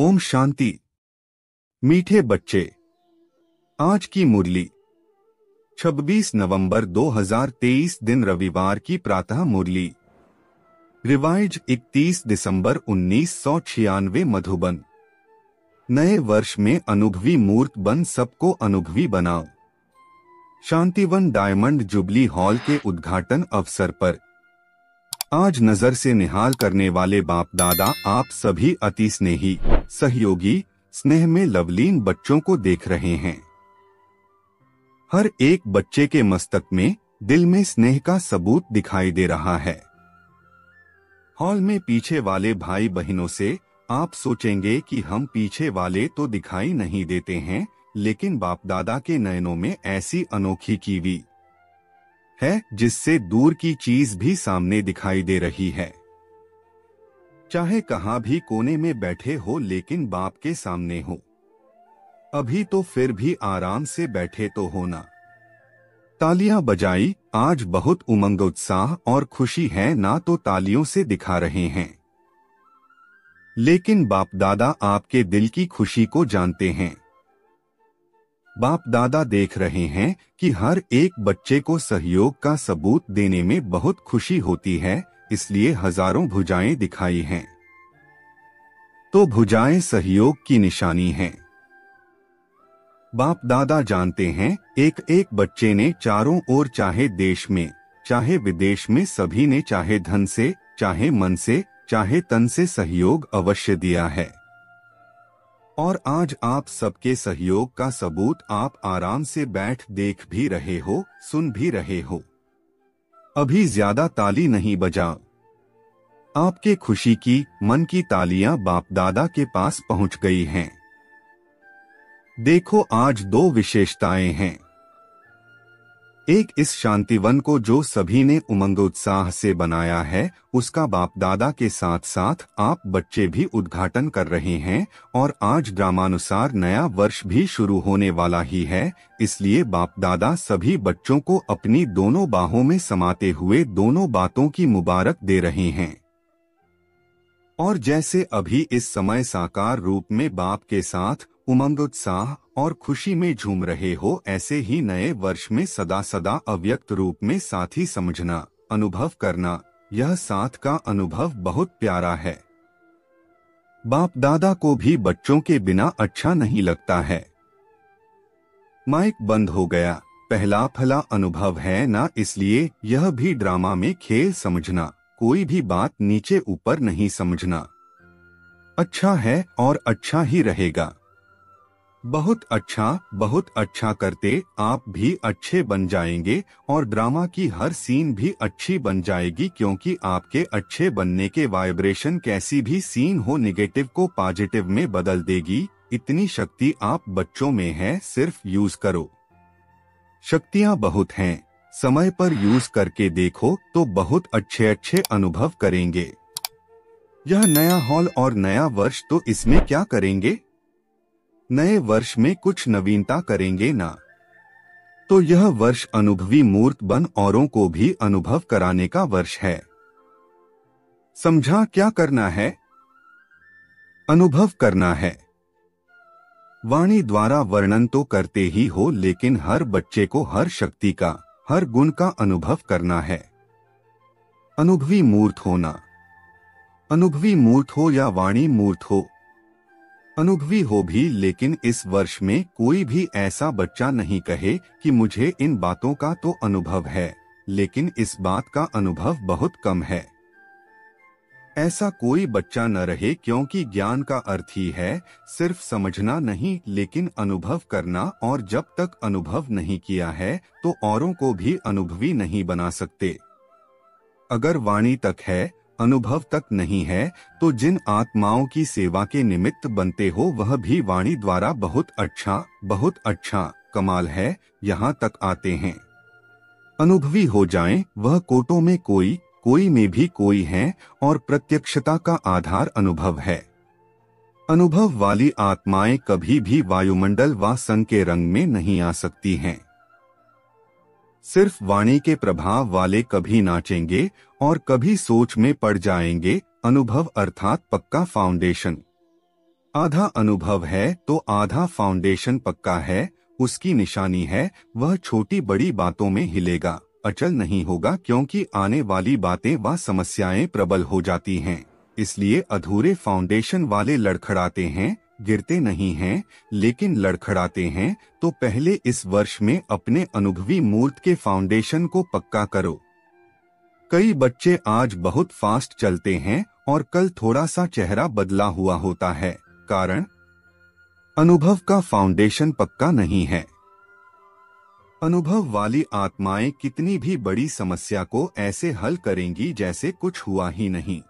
ओम शांति। मीठे बच्चे। आज की मुरली। 26 नवंबर 2023 दिन रविवार की प्रातः मुरली। रिवाइज 31 दिसंबर उन्नीस सौ छियानवे मधुबन। नए वर्ष में अनुभवी मूर्त बन सबको अनुभवी बनाओ। शांतिवन डायमंड जुबली हॉल के उद्घाटन अवसर पर। आज नज़र से निहाल करने वाले बाप दादा, आप सभी अति स्नेही। सहयोगी स्नेह में लवलीन बच्चों को देख रहे हैं। हर एक बच्चे के मस्तक में, दिल में स्नेह का सबूत दिखाई दे रहा है। हॉल में पीछे वाले भाई बहनों से, आप सोचेंगे कि हम पीछे वाले तो दिखाई नहीं देते हैं, लेकिन बाप दादा के नयनों में ऐसी अनोखी कीवी है, जिससे दूर की चीज़ भी सामने दिखाई दे रही है। चाहे कहाँ भी कोने में बैठे हो लेकिन बाप के सामने हो। अभी तो फिर भी आराम से बैठे तो होना तालियाँ बजाई, आज बहुत उमंग उत्साह और खुशी है ना तो तालियों से दिखा रहे हैं। लेकिन बाप दादा आपके दिल की खुशी को जानते हैं। बाप दादा देख रहे हैं कि हर एक बच्चे को सहयोग का सबूत देने में बहुत खुशी होती है इसलिए हज़ारों भुजाएँ दिखाई हैं। तो भुजाएँ सहयोग की निशानी हैं। बाप दादा जानते हैं एक एक बच्चे ने चारों ओर चाहे देश में, चाहे विदेश में सभी ने चाहे धन से, चाहे मन से, चाहे तन से सहयोग अवश्य दिया है। और आज आप सबके सहयोग का सबूत आप आराम से बैठ देख भी रहे हो, सुन भी रहे हो। अभी ज़्यादा ताली नहीं बजा। आपके खुशी की, मन की तालियाँ बाप दादा के पास पहुँच गई हैं। देखो आज दो विशेषताएँ हैं। एक इस शांतिवन को जो सभी ने उमंग उत्साह से बनाया है, उसका बाप दादा के साथ साथ आप बच्चे भी उद्घाटन कर रहे हैं, और आज ड्रामानुसार नया वर्ष भी शुरू होने वाला ही है, इसलिए बाप दादा सभी बच्चों को अपनी दोनों बाहों में समाते हुए दोनों बातों की मुबारक दे रहे हैं। और जैसे अभी इस समय साकार रूप में बाप के साथ उमंग उत्साह और खुशी में झूम रहे हो, ऐसे ही नए वर्ष में सदा सदा अव्यक्त रूप में साथी समझना, अनुभव करना, यह साथ का अनुभव बहुत प्यारा है। बाप दादा को भी बच्चों के बिना अच्छा नहीं लगता है। माइक बंद हो गया, पहला फला अनुभव है ना, इसलिए यह भी ड्रामा में खेल समझना, कोई भी बात नीचे ऊपर नहीं समझना। अच्छा है और अच्छा ही रहेगा। बहुत अच्छा बहुत अच्छा करते, आप भी अच्छे बन जाएँगे और ड्रामा की हर सीन भी अच्छी बन जाएगी क्योंकि आपके अच्छे बनने के वाइब्रेशन कैसी भी सीन हो निगेटिव को पॉजिटिव में बदल देगी। इतनी शक्ति आप बच्चों में है, सिर्फ़ यूज़ करो। शक्तियाँ बहुत हैं। समय पर यूज़ करके देखो तो बहुत अच्छे अच्छे अनुभव करेंगे। यह नया हॉल और नया वर्ष तो इसमें क्या करेंगे? नए वर्ष में कुछ नवीनता करेंगे ना। तो यह वर्ष अनुभवी मूर्त बन औरों को भी अनुभव कराने का वर्ष है। समझा क्या करना है? अनुभव करना है। वाणी द्वारा वर्णन तो करते ही हो, लेकिन हर बच्चे को हर शक्ति का, हर गुण का अनुभव करना है। अनुभवी मूर्त होना। अनुभवी मूर्त हो या वाणी मूर्त हो अनुभवी हो भी, लेकिन इस वर्ष में कोई भी ऐसा बच्चा नहीं कहे कि मुझे इन बातों का तो अनुभव है, लेकिन इस बात का अनुभव बहुत कम है। ऐसा कोई बच्चा न रहे क्योंकि ज्ञान का अर्थ ही है, सिर्फ़ समझना नहीं, लेकिन अनुभव करना, और जब तक अनुभव नहीं किया है तो औरों को भी अनुभवी नहीं बना सकते। अगर वाणी तक है अनुभव तक नहीं है तो जिन आत्माओं की सेवा के निमित्त बनते हो वह भी वाणी द्वारा बहुत अच्छा बहुत अच्छा कमाल है यहाँ तक आते हैं। अनुभवी हो जाएँ, वह कोटों में कोई कोई में भी कोई है और प्रत्यक्षता का आधार अनुभव है। अनुभव वाली आत्माएँ कभी भी वायुमंडल व संघ के रंग में नहीं आ सकती हैं। सिर्फ़ वाणी के प्रभाव वाले कभी नाचेंगे और कभी सोच में पड़ जाएँगे अनुभव अर्थात पक्का फाउंडेशन। आधा अनुभव है तो आधा फाउंडेशन पक्का है, उसकी निशानी है, वह छोटी बड़ी बातों में हिलेगा, अचल नहीं होगा क्योंकि आने वाली बातें व समस्याएँ प्रबल हो जाती हैं, इसलिए अधूरे फाउंडेशन वाले लड़खड़ाते हैं गिरते नहीं हैं, लेकिन लड़खड़ाते हैं तो पहले इस वर्ष में अपने अनुभवी मूर्त के फाउंडेशन को पक्का करो। कई बच्चे आज बहुत फास्ट चलते हैं और कल थोड़ा सा चेहरा बदला हुआ होता है, कारण अनुभव का फाउंडेशन पक्का नहीं है। अनुभव वाली आत्माएँ कितनी भी बड़ी समस्या को ऐसे हल करेंगी जैसे कुछ हुआ ही नहीं।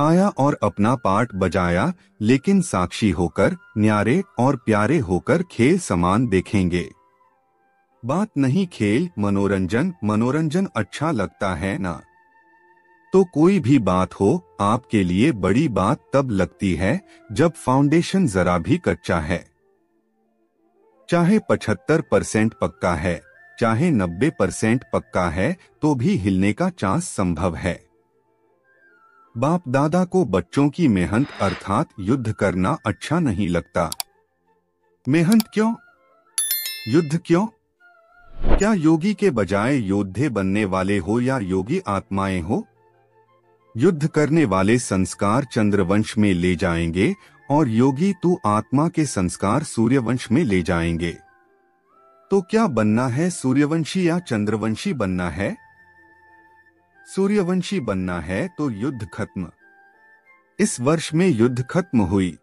आया और अपना पार्ट बजाया, लेकिन साक्षी होकर, न्यारे और प्यारे होकर खेल समान देखेंगे। बात नहीं खेल, मनोरंजन मनोरंजन अच्छा लगता है ना? तो कोई भी बात हो, आपके लिए बड़ी बात तब लगती है, जब फाउंडेशन जरा भी कच्चा है। चाहे पचहत्तर परसेंट पक्का है, चाहे नब्बे परसेंट पक्का है तो भी हिलने का चांस संभव है। बाप दादा को बच्चों की मेहनत अर्थात युद्ध करना अच्छा नहीं लगता। मेहनत क्यों? युद्ध क्यों? क्या योगी के बजाय योद्धे बनने वाले हो या योगी आत्माएँ हो? युद्ध करने वाले संस्कार चंद्रवंश में ले जाएँगे और योगी तू आत्मा के संस्कार सूर्यवंश में ले जाएँगे। तो क्या बनना है सूर्यवंशी या चंद्रवंशी बनना है? सूर्यवंशी बनना है तो युद्ध खत्म। इस वर्ष में युद्ध खत्म हुई।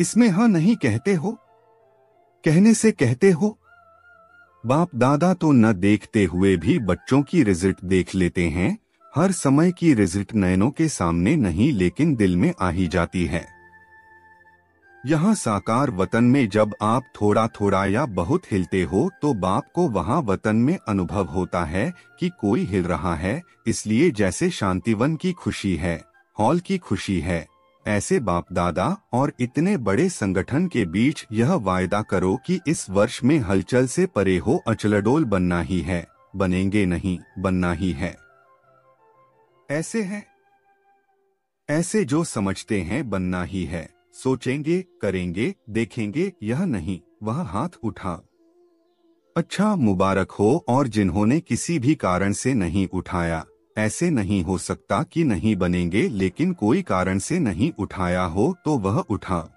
इसमें हाँ नहीं कहते हो? कहने से कहते हो? बाप दादा तो न देखते हुए भी बच्चों की रिज़ल्ट देख लेते हैं, हर समय की रिज़ल्ट नयनों के सामने नहीं लेकिन दिल में आ ही जाती है। यहाँ साकार वतन में जब आप थोड़ा थोड़ा या बहुत हिलते हो तो बाप को वहाँ वतन में अनुभव होता है कि कोई हिल रहा है, इसलिए जैसे शांतिवन की खुशी है, हॉल की खुशी है। ऐसे बाप दादा और इतने बड़े संगठन के बीच यह वायदा करो कि इस वर्ष में हलचल से परे हो अचलडोल बनना ही है, बनेंगे नहीं, बनना ही है। ऐसे है। ऐसे जो समझते हैं, बनना ही है। सोचेंगे, करेंगे, देखेंगे, यह नहीं, वह हाथ उठा। अच्छा मुबारक हो, और जिन्होंने किसी भी कारण से नहीं उठाया, ऐसे नहीं हो सकता कि नहीं बनेंगे, लेकिन कोई कारण से नहीं उठाया हो तो वह उठा।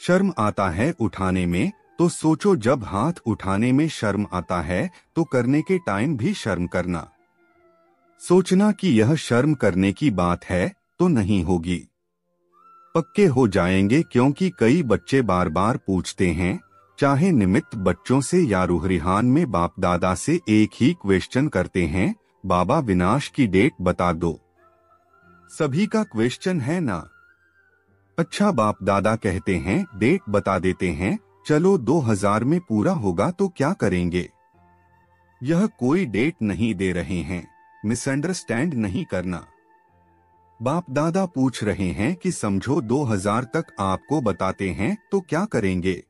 शर्म आता है उठाने में तो सोचो जब हाथ उठाने में शर्म आता है तो करने के टाइम भी शर्म करना। सोचना कि यह शर्म करने की बात है तो नहीं होगी। पक्के हो जाएँगे क्योंकि कई बच्चे बार बार पूछते हैं, चाहे निमित्त बच्चों से या रूहरिहान में बाप दादा से एक ही क्वेश्चन करते हैं, बाबा विनाश की डेट बता दो। सभी का क्वेश्चन है ना? अच्छा बाप दादा कहते हैं, डेट बता देते हैं, चलो 2000 में पूरा होगा तो क्या करेंगे? यह कोई डेट नहीं दे रहे हैं मिसअंडरस्टैंड नहीं करना। बाप दादा पूछ रहे हैं कि समझो 2000 तक आपको बताते हैं तो क्या करेंगे?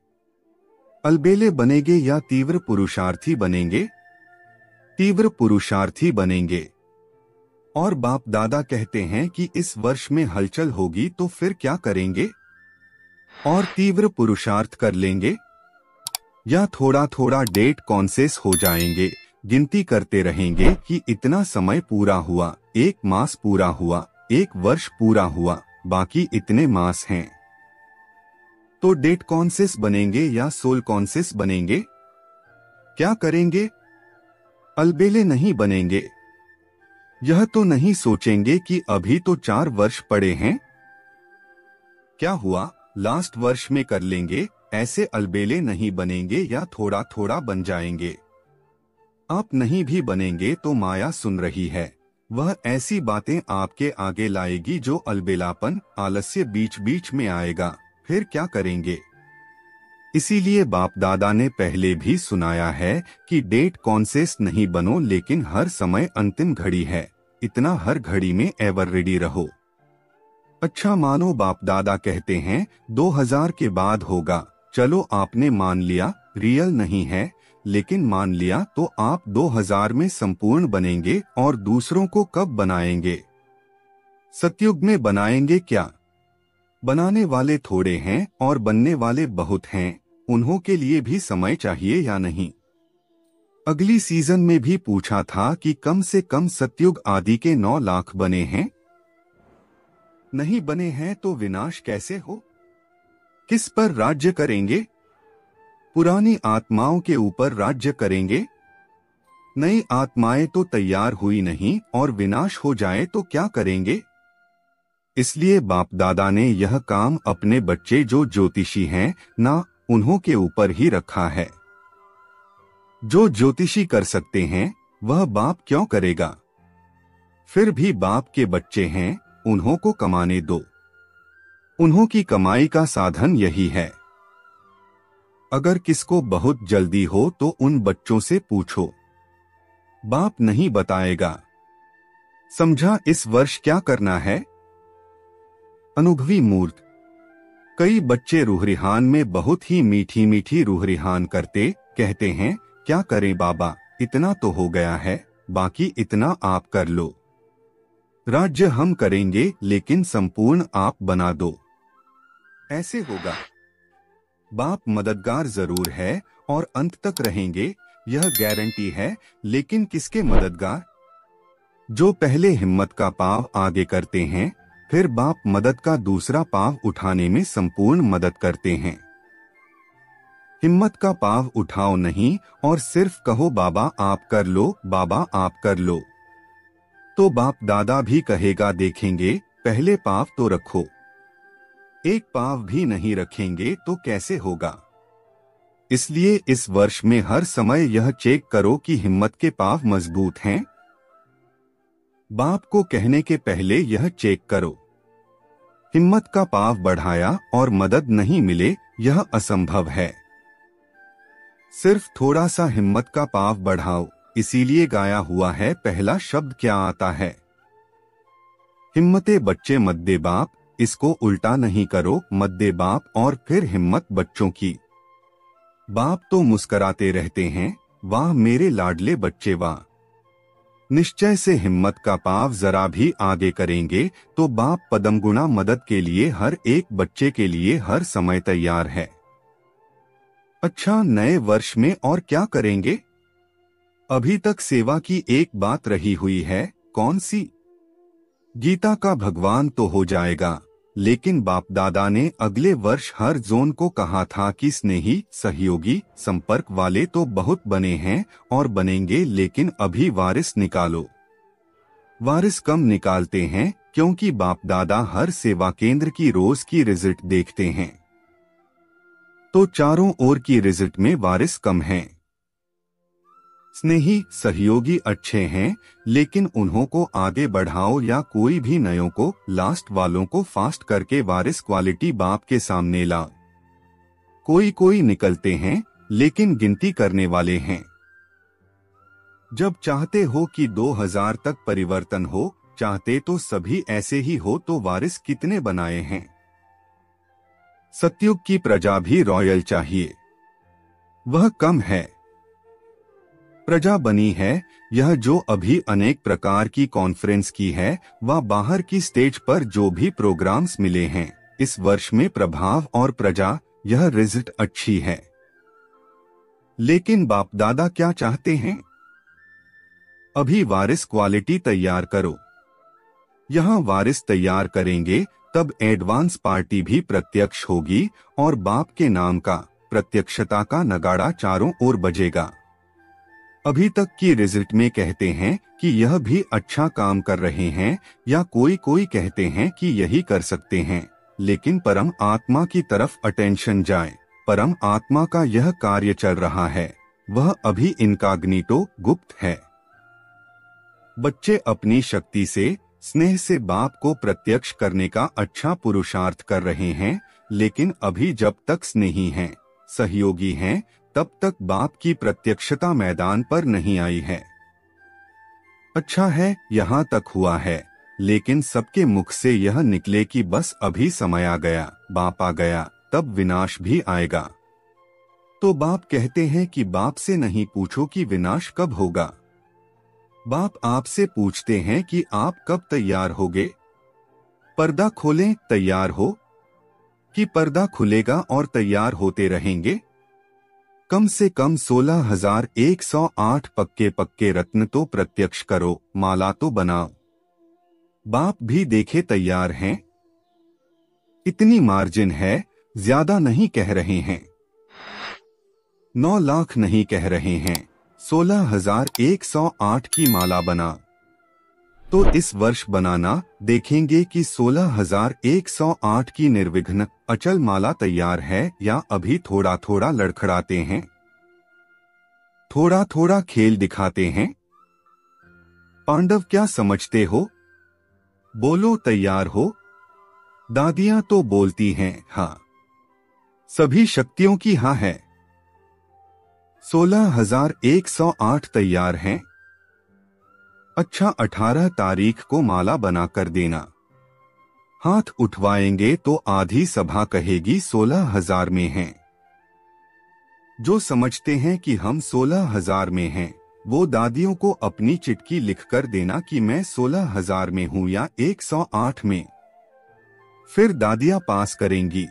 अलबेले बनेंगे या तीव्र पुरुषार्थी बनेंगे? तीव्र पुरुषार्थी बनेंगे। और बाप दादा कहते हैं कि इस वर्ष में हलचल होगी तो फिर क्या करेंगे? और तीव्र पुरुषार्थ कर लेंगे? या थोड़ा थोड़ा डेट कॉन्सेस हो जाएँगे, गिनती करते रहेंगे कि इतना समय पूरा हुआ, एक मास पूरा हुआ। एक वर्ष पूरा हुआ, बाकी इतने मास हैं। तो डेट कॉन्सिस बनेंगे या सोल कॉन्सिस बनेंगे? क्या करेंगे? अलबेले नहीं बनेंगे। यह तो नहीं सोचेंगे कि अभी तो चार वर्ष पड़े हैं। क्या हुआ? लास्ट वर्ष में कर लेंगे, ऐसे अलबेले नहीं बनेंगे या थोड़ा थोड़ा बन जाएँगे। आप नहीं भी बनेंगे तो माया सुन रही है। वह ऐसी बातें आपके आगे लाएगी जो अलबेलापन, आलस्य बीच बीच में आएगा। फिर क्या करेंगे? इसीलिए बाप दादा ने पहले भी सुनाया है कि डेट कॉन्सेस नहीं बनो, लेकिन हर समय अंतिम घड़ी है। इतना हर घड़ी में एवर रेडी रहो। अच्छा मानो बाप दादा कहते हैं 2000 के बाद होगा। चलो आपने मान लिया रियल नहीं है। लेकिन मान लिया तो आप 2000 में संपूर्ण बनेंगे और दूसरों को कब बनाएँगे? सतयुग में बनाएँगे क्या? बनाने वाले थोड़े हैं और बनने वाले बहुत हैं, उन्हों के लिए भी समय चाहिए या नहीं? अगली सीज़न में भी पूछा था कि कम से कम सत्युग आदि के नौ लाख बने हैं। नहीं बने हैं तो विनाश कैसे हो? किस पर राज्य करेंगे? पुरानी आत्माओं के ऊपर राज्य करेंगे? नई आत्माएँ तो तैयार हुई नहीं और विनाश हो जाए तो क्या करेंगे? इसलिए बाप दादा ने यह काम अपने बच्चे जो ज्योतिषी हैं, ना उन्हों के ऊपर ही रखा है। जो ज्योतिषी कर सकते हैं, वह बाप क्यों करेगा? फिर भी बाप के बच्चे हैं, उन्हों को कमाने दो। उन्हों की कमाई का साधन यही है। अगर किसको बहुत जल्दी हो तो उन बच्चों से पूछो। बाप नहीं बताएगा। समझा इस वर्ष क्या करना है? अनुभवी मूर्त कई बच्चे रूहरिहान में बहुत ही मीठी मीठी रूहरिहान करते, कहते हैं, क्या करें बाबा, इतना तो हो गया है, बाकी इतना आप कर लो। राज्य हम करेंगे, लेकिन संपूर्ण आप बना दो। ऐसे होगा। बाप मददगार ज़रूर है और अंत तक रहेंगे, यह गारंटी है, लेकिन किसके मददगार? जो पहले हिम्मत का पाव आगे करते हैं, फिर बाप मदद का दूसरा पाव उठाने में संपूर्ण मदद करते हैं। हिम्मत का पाव उठाओ नहीं और सिर्फ़ कहो, बाबा, आप कर लो, बाबा, आप कर लो। तो बाप दादा भी कहेगा, देखेंगे, पहले पाव तो रखो। एक पाव भी नहीं रखेंगे तो कैसे होगा? इसलिए इस वर्ष में हर समय यह चेक करो कि हिम्मत के पाव मज़बूत हैं। बाप को कहने के पहले यह चेक करो। हिम्मत का पाव बढ़ाया और मदद नहीं मिले, यह असंभव है। सिर्फ़ थोड़ा सा हिम्मत का पाव बढ़ाओ, इसीलिए गाया हुआ है, पहला शब्द क्या आता है? हिम्मते बच्चे मद्दे बाप इसको उल्टा नहीं करो, मद्दे बाप और फिर हिम्मत बच्चों की। बाप तो मुस्कराते रहते हैं, वाह मेरे लाडले बच्चे वाह। निश्चय से हिम्मत का पाव जरा भी आगे करेंगे तो बाप पदम गुणा मदद के लिए हर एक बच्चे के लिए हर समय तैयार है। अच्छा नए वर्ष में और क्या करेंगे? अभी तक सेवा की एक बात रही हुई है, कौन सी? गीता का भगवान तो हो जाएगा। लेकिन बाप दादा ने अगले वर्ष हर जोन को कहा था कि स्नेही, सहयोगी, संपर्क वाले तो बहुत बने हैं और बनेंगे लेकिन अभी वारिस निकालो वारिस कम निकालते हैं क्योंकि बाप दादा हर सेवा केंद्र की रोज की रिज़ल्ट देखते हैं तो चारों ओर की रिज़ल्ट में वारिस कम हैं। स्नेही, सहयोगी अच्छे हैं, लेकिन उन्हों को आगे बढ़ाओ या कोई भी नयों को लास्ट वालों को फास्ट करके वारिस क्वालिटी बाप के सामने ला। कोई कोई निकलते हैं, लेकिन गिनती करने वाले हैं। जब चाहते हो कि 2000 तक परिवर्तन हो, चाहते तो सभी ऐसे ही हो तो वारिस कितने बनाए हैं? सत्युग की प्रजा भी रॉयल चाहिए। वह कम है। प्रजा बनी है, यह जो अभी अनेक प्रकार की कॉन्फ्रेंस की है, व बाहर की स्टेज पर जो भी प्रोग्राम्स मिले हैं, इस वर्ष में प्रभाव और प्रजा, यह रिज़ल्ट अच्छी है। लेकिन बाप दादा क्या चाहते हैं? अभी वारिस क्वालिटी तैयार करो। यहाँ वारिस तैयार करेंगे, तब एडवांस पार्टी भी प्रत्यक्ष होगी, और बाप के नाम का, प्रत्यक्षता का नगाड़ा चारों ओर बजेगा। अभी तक की रिज़ल्ट में कहते हैं कि यह भी अच्छा काम कर रहे हैं या कोई कोई कहते हैं कि यही कर सकते हैं। लेकिन परम आत्मा की तरफ़ अटेंशन जाए। परम आत्मा का यह कार्य चल रहा है। वह अभी इनकाग्निटो गुप्त है। बच्चे अपनी शक्ति से स्नेह से बाप को प्रत्यक्ष करने का अच्छा पुरुषार्थ कर रहे हैं लेकिन अभी जब तक स्नेही हैं, सहयोगी हैं, तब तक बाप की प्रत्यक्षता मैदान पर नहीं आई है। अच्छा है, यहाँ तक हुआ है, लेकिन सबके मुख से यह निकले कि बस अभी समय आ गया, बाप आ गया, तब विनाश भी आएगा। तो बाप कहते हैं कि बाप से नहीं पूछो कि विनाश कब होगा। बाप आपसे पूछते हैं कि आप कब तैयार होगे। पर्दा खोलें, तैयार हो। कि पर्दा खुलेगा और तैयार होते रहेंगे। कम से कम सोलह हज़ार एक सौ आठ पक्के पक्के रत्न तो प्रत्यक्ष करो, माला तो बनाओ। बाप भी देखे तैयार हैं। इतनी मार्जिन है, ज़्यादा नहीं कह रहे हैं। नौ लाख नहीं कह रहे हैं। सोलह हज़ार एक सौ आठ की माला बना। तो इस वर्ष बनाना देखेंगे कि सोलह हज़ार एक सौ आठ की निर्विघ्न अचल माला तैयार है या अभी थोड़ा थोड़ा लड़खड़ाते हैं। थोड़ा थोड़ा खेल दिखाते हैं। पांडव क्या समझते हो? बोलो, तैयार हो। दादियाँ तो बोलती हैं हाँ। सभी शक्तियों की हाँ है। सोलह हज़ार एक सौ आठ तैयार हैं। अच्छा अठारह तारीख को माला बना कर देना। हाथ उठवाएँगे तो आधी सभा कहेगी, सोलह हज़ार में हैं। जो समझते हैं कि हम सोलह हज़ार में हैं, वो दादियों को अपनी चिटकी लिखकर देना कि मैं सोलह हज़ार में हूँ या एक सौ आठ में। फिर दादियाँ पास करेंगी।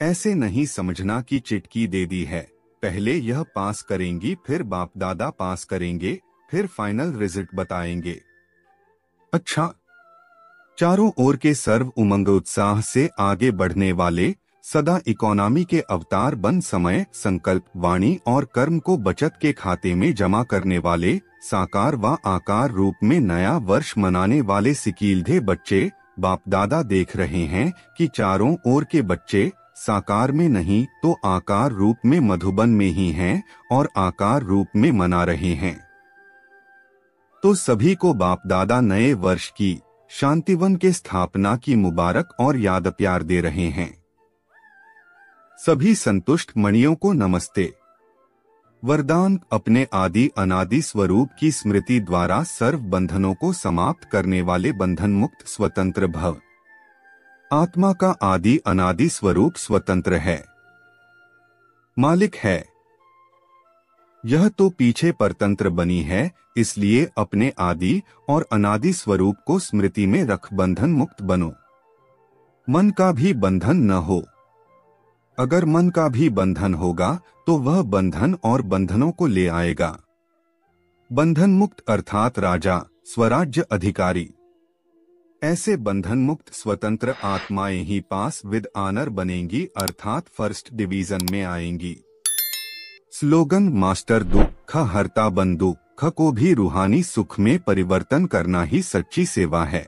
ऐसे नहीं समझना कि चिटकी दे दी है, पहले यह पास करेंगी, फिर बाप दादा पास करेंगे फिर फाइनल रिज़ल्ट बताएँगे। अच्छा चारों ओर के सर्व उमंग उत्साह से आगे बढ़ने वाले सदा इकोनॉमी के अवतार बन समय, संकल्प, वाणी और कर्म को बचत के खाते में जमा करने वाले साकार व आकार रूप में नया वर्ष मनाने वाले सिकीलधे बच्चे बाप दादा देख रहे हैं कि चारों ओर के बच्चे साकार में नहीं तो आकार रूप में मधुबन में ही हैं और आकार रूप में मना रहे हैं। तो सभी को बाप दादा नए वर्ष की शांतिवन के स्थापना की मुबारक और याद प्यार दे रहे हैं। सभी संतुष्ट मणियों को नमस्ते। वरदान अपने आदि अनादि स्वरूप की स्मृति द्वारा सर्व बंधनों को समाप्त करने वाले बंधन मुक्त स्वतंत्र भव। आत्मा का आदि अनादि स्वरूप स्वतंत्र है। मालिक है। यह तो पीछे परतंत्र बनी है, इसलिए अपने आदि और अनादि स्वरूप को स्मृति में रख बंधन मुक्त बनो। मन का भी बंधन न हो। अगर मन का भी बंधन होगा तो वह बंधन और बंधनों को ले आएगा। बंधन मुक्त अर्थात राजा, स्वराज्य अधिकारी। ऐसे बंधन मुक्त स्वतंत्र आत्माएँ ही पास विद आनर बनेंगी, अर्थात फ़र्स्ट डिवीज़न में आएँगी। स्लोगन, मास्टर दुख हरता बंदुख को भी रूहानी सुख में परिवर्तन करना ही सच्ची सेवा है।